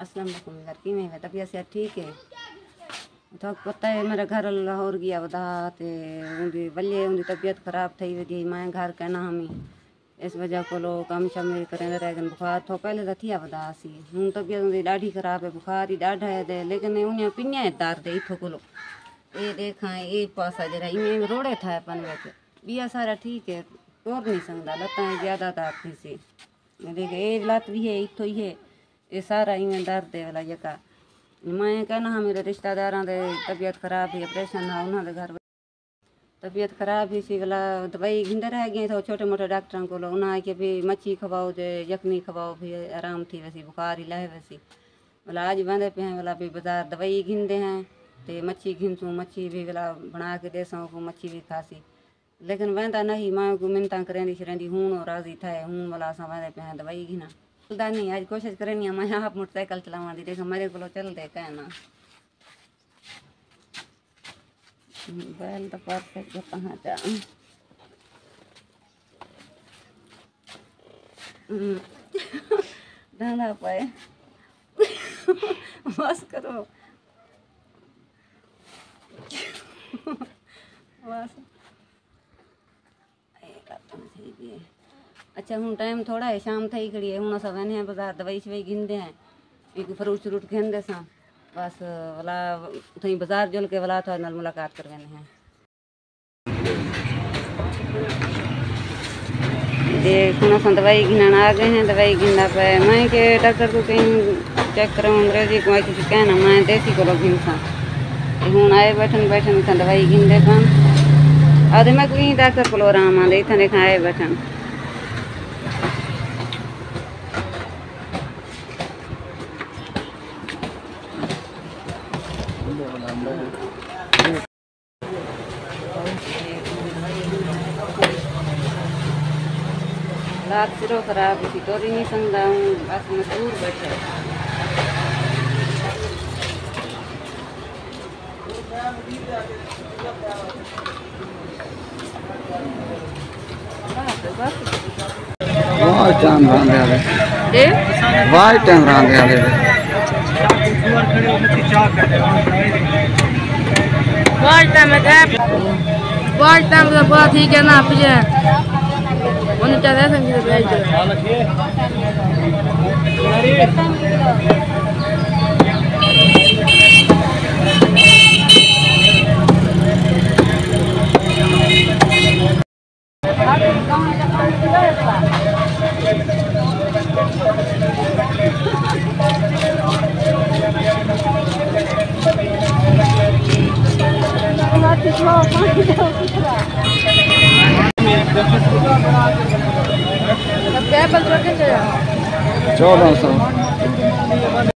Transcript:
अस्सलाम वालेकुम यार की में तबीयत से ठीक है। तो पता है मेरा घर लाहौर गया वदा ते उनकी वल्ले उनकी तबीयत खराब थी वधी मैं घर कहना हमी इस वजह को लोग कम शम करें रह बुखार। तो पहले तो थिया वदा सी। हूँ तबीयत उनकी ॾाढी ख़राब है, बुखार ही ॾाढा है लेकिन उन्हें पिन्या है तार दे इथो कोलो। ये देखा ये पासा जरा इमें रोड़े था पन विच बिया सारा ठीक है टोर नहीं सकता लत्ता ज़्यादा तार थी सी। देखे ये लत भी है इथो ही है। ਇਹ ਸਾਰਾ ਇਵੇਂ ਦਰਦ ਹੈ ਵਾਲਾ ਜਕਾ ਮੈਂ ਕਹਿਣਾ ਹਾਂ ਮੇਰੇ ਰਿਸ਼ਤੇਦਾਰਾਂ ਦੇ ਤਬੀਅਤ ਖਰਾਬ ਹੈ ਆਪਰੇਸ਼ਨ ਨਾਲ ਉਹਨਾਂ ਦੇ ਘਰ ਤਬੀਅਤ ਖਰਾਬ ਹੀ ਸੀ ਵਾਲਾ ਦਵਾਈ ਘਿੰਦੇ ਰਹਿ ਗਏ ਤਾਂ ਛੋਟੇ ਮੋਟੇ ਡਾਕਟਰਾਂ ਕੋਲ ਉਹਨਾਂ ਕਿ ਵੀ ਮੱਛੀ ਖਵਾਓ ਜੇ ਯਖਨੀ ਖਵਾਓ ਵੀ ਆਰਾਮ ਥੀ ਵੈਸੀ ਬੁਖਾਰ ਹੀ ਲਹਿ ਵੈਸੀ ਵਾਲਾ ਅੱਜ ਬੰਦੇ ਪਏ हैं वाला भी बाजार दवाई घिंदे हैं ते मच्छी घिनसूँ मच्छी भी वाला बना के देसूँ को मच्छी भी खासी लेकिन वेंदा नहीं मां को मिनता करेंदी छरेंदी हूं राज़ी थे हूं वाला असां वेंदे पिया हैं दवाई घिना चलदा नहीं अज कोशिश करनी मैं आप मोटरसाइकिल चलावां दी, देख मेरे को चल चलते कहना बैल तो परफेक्ट कहाँ जा डाला पाए। बस करो। बस। अच्छा हूँ टाइम थोड़ा है, शाम थी खड़ी है हूँ अस वेने हैं बाज़ार दवाई शवाई गिनते हैं एक फ्रूट श्रूट खेंदे सां, बस वाला थी बाज़ार जुल के वाला थोड़ा नाल मुलाकात कर वेने हैं देख हूँ दवाई गिनण आ गए हैं, दवाई गिनदा पे, मैं के डॉक्टर को कहीं चेक कराऊँ, अंग्रेज़ी को कुछ कहना, मैं देसी को गिन सां। हूँ आए बैठन बैठन इतना दवाई गिनदे पन। आदे मैं कोई डॉक्टर को आराम आंदे इतना देखा आए बैठन। Lahat siro kara visitori ni sandang bas masur baca. Wah Eh? Wah बहुत टाइम से बहुत ठीक है ना पीछे उन्हें चले संग भेज दो। अब क्या